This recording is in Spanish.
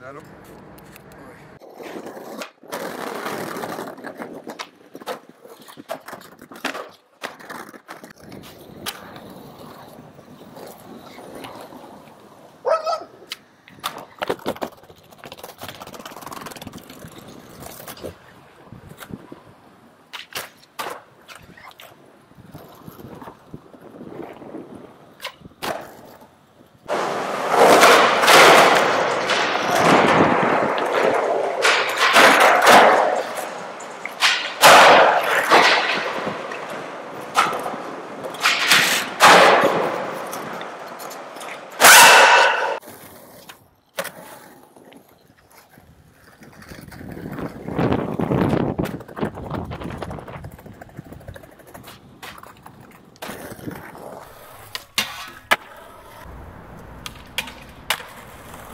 Claro.